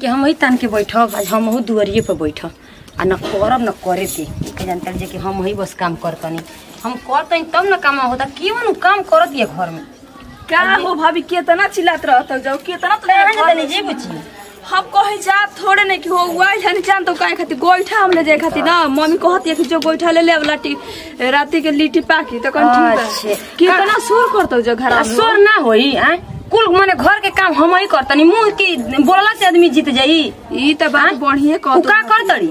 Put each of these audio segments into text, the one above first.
कि हम वही तान के बैठब आज हम वही दुआरिये पर बैठब आ न करब न करे के जानता जे कि हम वही बस काम करतनी। हम करतनी तब न काम होता। केवन काम करत ये घर में। का हो भाभी केतना चिल्लात रहत जाओ केतना तो तनी जी बुची हम कहे जा थोड़े नहीं कि हो हुआ जाने जान तो काहे खातिर गोइठा हम ले जाए खातिर ना। मम्मी कहत है कि जो गोइठा ले ले वाला टी राती के लिट्टी पाकी तो कौन ठीक है। केतना सुर करतो जो घर सोर ना होई आ कुल माने घर के काम हम ही करतनी। मुँह की बोलला से आदमी जीत जाई। ई त बात बढ़िए उ कहतो का करतड़ी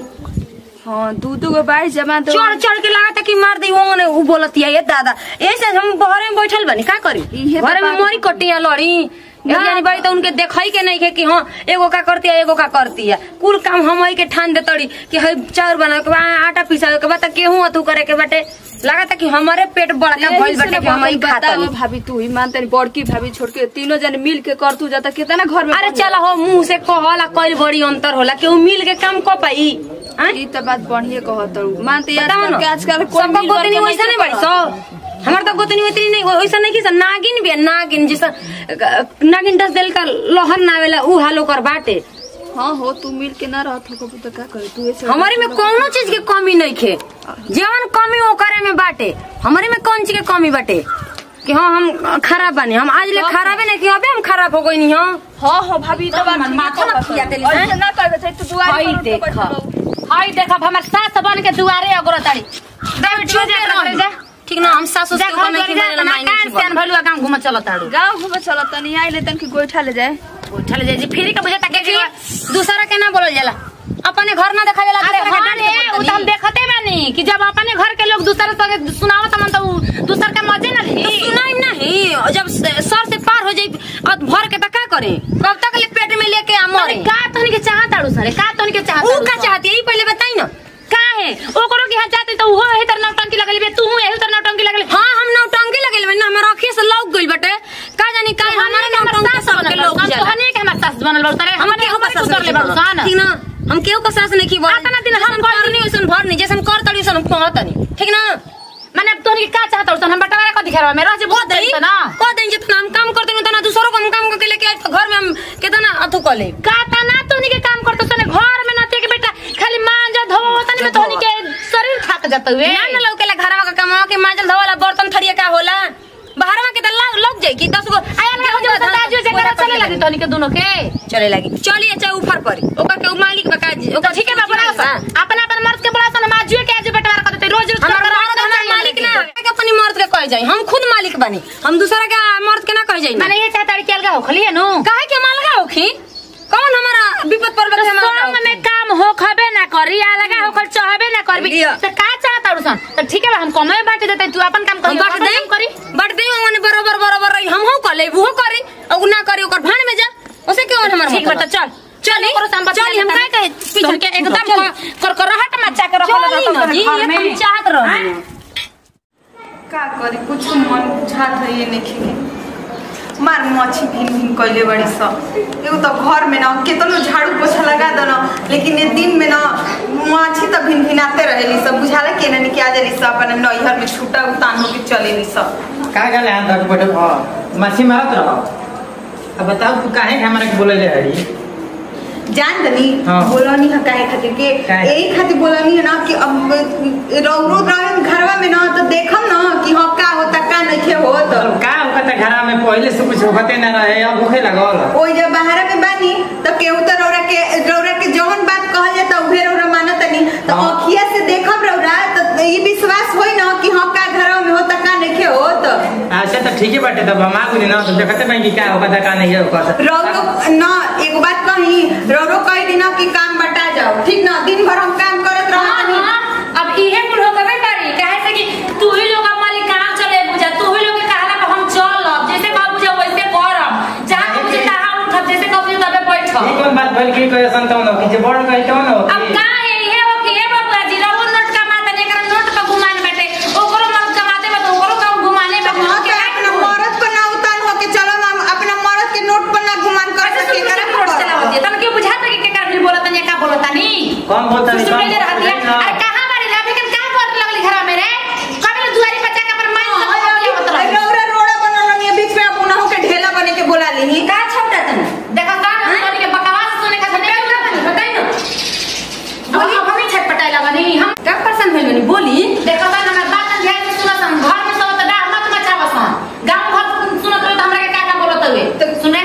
हाँ दू दू गो बाई जमा तो चढ़ चढ़ के लागत कि मार दी वो ने उ बोलतिया ये दादा ऐसे हम घरे में बैठल बनी का करी? घरे में मरी कटिया लड़ी। जानी बड़ी तो उनके देखई के नहीं के कि हाँ एगो का करती है एगो का करती है कुल काम हम के ठान दे तड़ी कि हई चाउर बना के आटा पिसावे के बा त गेहूँ अथु करे के बाटे? लागत कि हमारे पेट बड़का भइल बाटे कि हम खाता भाभी तू ही मानते बड़की भाभी छोड़ के तीनों जने मिल के कर तू जाता कितना घर में अरे चल हो मुँह से कहला कईल बड़ी अंतर होला केहू मिल के काम क पाई। ई त बात कहत मानते यार आजकल कोई मिल गोतनी के वैसा नहीं बड़ी सो हमार तो गोतनी वैतनी नहीं वैसा नहीं कि नागिन भी नागिन जैसा नागिन दस दिल का लोहर नावेला उ हालो कर बाटे। हाँ हो तू मिल के ना रहत हो तो का करे? तू ऐसे हमारे में कोनो चीज़ के कमी नहीं खे। जवन कमी वो करे में बाटे। हमारे में कौन चीज़ के कमी बाटे? कि हाँ हम खराब बने। हम आज ले खराबे नहीं कि अबे हम खराब हो गई नहीं हाँ? हाँ हो भाभी तो बात माथा ना खिया देली, और ना करबे छै तू दुआर पर देख। हई देख हमर सास बन के दुआरे अगरताड़ी चुप रह। ठीक ना हम सासू से नहीं कि मेरा मायने कान से भलुआ गाँव घुम चलताड़ू गाँव घूमे चलत तनी आइले तन की गोइठा ले जाए। उठल जे जी फ्री के बुझता के दूसरा के ना बोलल जाला? अपने घर ना देखा जाला अरे हाँ रे उ तो हम देखते बानी कि जब अपने घर के लोग दूसरे संगे सुनावत मन तो उ दूसर का मज़े ना तो ली सुनाई नहीं जब सर से पार हो जाई और भर के तो का करे? कब तक ले पेट में लेके अरे का तोनी के चाहताड़ू सरे का तोनी के ऊ चाहताड़ू का चाहती है? ई पहले बताई ना। का है? ओकरो के हाथ जाते तो वो एही तरह नौटंकी लगली बे तू एही तरह नौटंकी लगली हाँ हम नौटंकी लगेल ना हमारा अखिए से लौक गइल बटे। का जानी का हमारे नौटंकी सब के लोग जाला तोहनी के हमर सास बनल बड़ तरे हमर का सास ले बड़ सान ठीक ना? हम केहू का सास नहीं की बोल आतना दिन हम कर नहीं। वैसन भर नहीं जैसे हम कर तड़ी हम कहत नहीं। ठीक ना? माने अब तोहनी के का चाहताड़ू सन हम बटवारा को दिखा मेरा जे बहुत दई ना। कह दई जितना हम काम करते नहीं उतना दूसरों को हम काम करके लेके आए तो घर में हम कितना अथु कर ले। का तना तोहनी के काम करतो सने घर में नाते के बेटा खाली मांजा धोवा तनी में तोहनी के शरीर थाक जात हुए। ना ना लौकेला घरवा का कमावा के मांजल धोवाला बर्तन थरिया का होला बाहरवा के त लग कि 10 गो आया ना हो जो ताजू जे करे चले लगी तोहनी के दोनों के चले लगी चलिए चाहे ऊपर पड़ी। ओकर के मालिक बका तो ठीक है मैं बड़ा सा अपना अपन मर्द के बड़ा सा माजुए के आज बटवारा कर देते रोज रोज कर मर्द मालिक ना। अपनी मर्द के कह जाई। हम खुद मालिक बनी। हम दूसरा के मर्द के ना कह जाई माने ये चाहता कि अलगा हो खलिए नु। काहे के मालगा होखी? कौन हमारा विपद पर तो में काम हो खबे ना करी अलगा हो कर ना करबी। तो का चाहता रुसन तो ठीक है हम कमे बांट देते तू अपन काम हम कर बट दे। करी। बट दे माने बराबर बराबर रही। हम हो कर ले वो करी। और ना करी ओकर भान में जा। उसे क्यों हमारा ठीक बेटा चल। चली करो संबत चली हम काय कहे? पीछे के एकदम कर कर रहट मचा के रखल चली जी ये हम चाहत रही। का करी? कुछ मन बुझात है ये नहीं मछी भिन भिन कैले बड़ी सब एगो तो घर में ना केतनो झाड़ू पोछा लगा दो लेकिन ये दिन में ना माछी तो भिन भिनाते रहेली सब बुझाला के ना क्या जली सब अपन नैहर में छूटा उतान होके चलेली सब का गले बैठे हाँ। मारत रहो। अब बताओ तू काहे हमरा के बोले हरी जान दनी हाँ। बोलनी है काहे खातिर के? यही खातिर बोलनी है ना कि अब रौरो रहे घरवा में ना तो देखम ना कि हाँ का होता का नहीं होत। तो का होता घरा में पहले से कुछ होते ना रहे अब होखे लगल ओइ जब बाहर में बानी तो केहू तो रौरा के रौरा के जौन बात कहल जाता उहे रौरा मानत नहीं तो हाँ। अखिया से देखब रौरा तो ये विश्वास होई ना कि हाँ का घर में होता का नहीं होत। अच्छा तो ठीक है बाटे तब हम आगु ना तो देखते नहीं कि का होता का नहीं होता। रौरो ना एक बात कही रौरो कही दिना कि काम बटा जाओ ठीक ना दिन भर हम काम करत रहनी अब इहे कुल हो गबे करी काहे से कि तू ही लोग मालिक कहाँ चले बुझा तू ही लोग के कहला पर हम चलब जैसे कह बुझा वैसे करब जहाँ के बुझे तहां उठब जैसे कह बुझे तबे बैठब ये कौन बात भल की कहे संतों न कि जे बड़ कहे तो न अब का है इहे हो कि हे बाबा जी रहो नोट कमाता ने कर नोट पे घुमान बैठे ओकरो मर्द कमाते बा तो ओकरो काम घुमाने बा हाँ के अपना मरद पर ना उतार हो के चलो हम अपना मरद के नोट पर ना गुमान कर ऐसे सके सुन करे के नोट चलावत है तन क्यों बुझाता कि के कारण बोलता ने का बोलता नी कौन बोलता नहीं सुन ले रहती है कौन अरे कहाँ मारी लाभी के का कर लगली घर में रे कबे दुआरी बच्चा का पर माई सब होत रही रौरा रोड़ा बनल नहीं बीच में अब उनहु के ढेला बने के बोला ली का छोटा तन देखा का तोनी के बकवास सुने का सुने देखो तो ना बात ध्यान से सुनो सन घर में सब तो डाह मत मचावा सन गाँव घर सुनो तो हमरा के का का बोलत हुए तो- सुने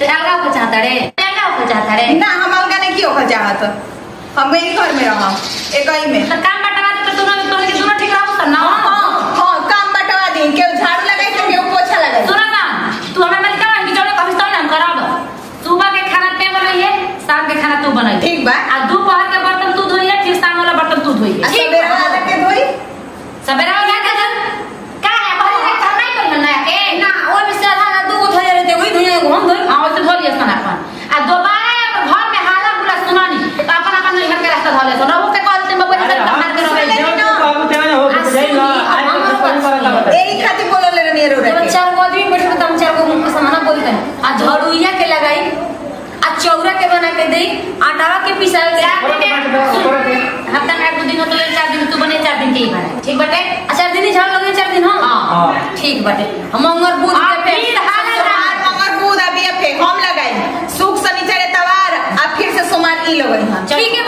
ते अलगा को चाहता रे अलगा को चाहता रे। ना हम अलगा नहीं की होकर चाहत हम यही घर में रहा एक ही में। तो काम बटवा दे तो दोनों दोनों के दोनों ठीक रहबो सन ना? हाँ हाँ काम बंटवा दी केहू झाड़ू लगाई तो केहू पोछा लगाई। सुनो ना तू हमें मत कहा कि चलो कभी तो हम कराब। सुबह के खाना ते बनाइए शाम के खाना तू बनाइए ठीक बा। आ दोपहर के बर्तन तू धोइए फिर शाम वाला बर्तन तू धोइए। आ सवेरे वाला के धोई सवेरा गया का का पहले से खाना कर ना के ना ओइ में से आधा दू गो धोए रहते वही हम धोई वैसे धो लिया अपन आ दोबारा अगर घर में हाला बुला सुनानी अपन अपन घर के रास्ता धो ले सुनो वो के कहते बबुआ से मार के रहे यही खातिर बोलल रहनी रो जब रखे चार आदमी बैठे तो हम चार गो सामान बोली तनी आ झड़ुइया के लगाई आ चौरा के बना के देई आटावा के पिसावे के चार दिन हफ़्ता में एक दो दिन हो तो चार दिन तू बने चार दिन के ही बने ठीक बटे? चार दिन ही झाड़ लगे चार दिन हाँ? हाँ। ठीक बटे। हम मंगल बुध के पे हाल सोमवार। मंगल बुध अभी अफे हम लगाई सुख शनिचर तवार अब फिर से सोमवार ई लगे ठीक है